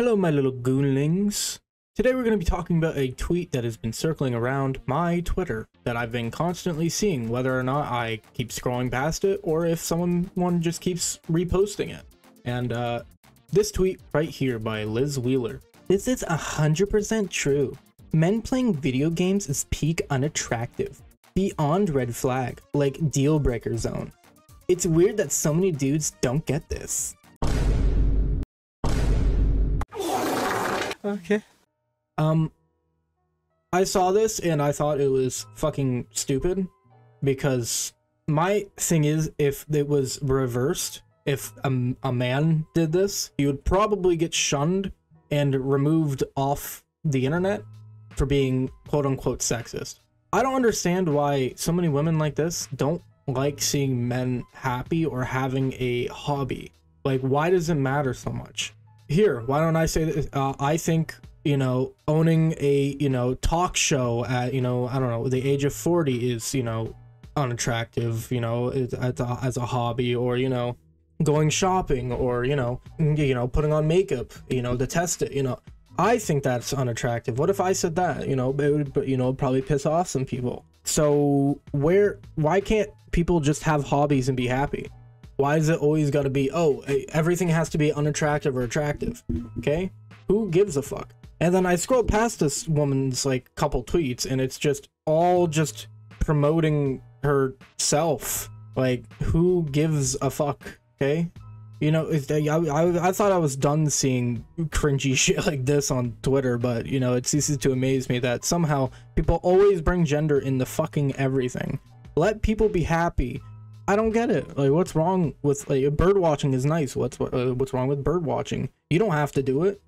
Hello, my little goonlings. Today we're going to be talking about a tweet that has been circling around my Twitter that I've been constantly seeing, whether or not I keep scrolling past it or if someone just keeps reposting it. And uh, this tweet right here by Liz Wheeler. This is 100% true. Men playing video games is peak unattractive. Beyond red flag, like deal breaker zone. It's weird that so many dudes don't get this. Okay. Um, I saw this and I thought it was fucking stupid because my thing is if it was reversed, if a, a man did this, he would probably get shunned and removed off the internet for being quote unquote sexist. I don't understand why so many women like this don't like seeing men happy or having a hobby. Like, why does it matter so much? Here, why don't I say this? Uh, I think you know, owning a, you know, talk show at, you know, I don't know, the age of 40 is, you know, unattractive, you know, as a, as a hobby or, you know, going shopping or, you know, you know, putting on makeup, you know, to test it, you know. I think that's unattractive. What if I said that? You know, it would, you know, probably piss off some people. So where, why can't people just have hobbies and be happy? Why is it always got to be, oh, everything has to be unattractive or attractive? Okay? Who gives a fuck? And then I scrolled past this woman's like couple tweets and it's just all just promoting herself. Like who gives a fuck? Okay. You know, I, I, I thought I was done seeing cringy shit like this on Twitter, but you know, it ceases to amaze me that somehow people always bring gender in the fucking everything. Let people be happy. I don't get it. Like, what's wrong with like bird watching is nice. What's uh, what's wrong with bird watching? You don't have to do it.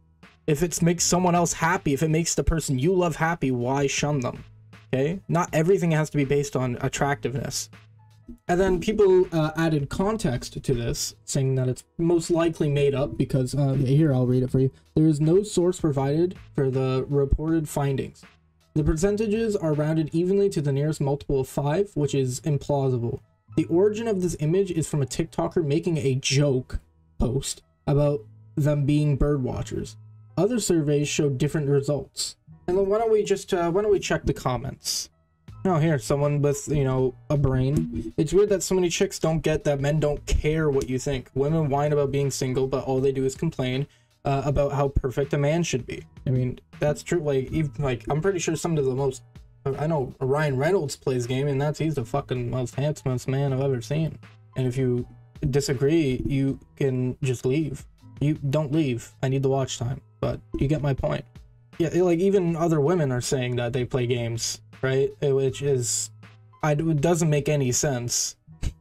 If it makes someone else happy, if it makes the person you love happy, why shun them? Okay? Not everything has to be based on attractiveness. And then people uh, added context to this, saying that it's most likely made up because, uh, here, I'll read it for you. There is no source provided for the reported findings. The percentages are rounded evenly to the nearest multiple of 5, which is implausible. The origin of this image is from a TikToker making a joke post about them being bird watchers. Other surveys show different results. And then why don't we just, uh, why don't we check the comments? No, here, someone with, you know, a brain. It's weird that so many chicks don't get that men don't care what you think. Women whine about being single, but all they do is complain uh, about how perfect a man should be. I mean, that's true. Like, even, like, I'm pretty sure some of the most, I know Ryan Reynolds plays game, and that's, he's the fucking most handsomest man I've ever seen. And if you disagree, you can just leave. You don't leave. I need the watch time but you get my point. Yeah, like even other women are saying that they play games, right? Which is, I it doesn't make any sense.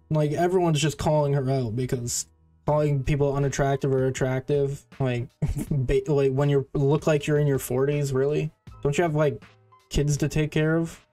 Like everyone's just calling her out because calling people unattractive or attractive, like, like when you look like you're in your 40s, really? Don't you have like kids to take care of?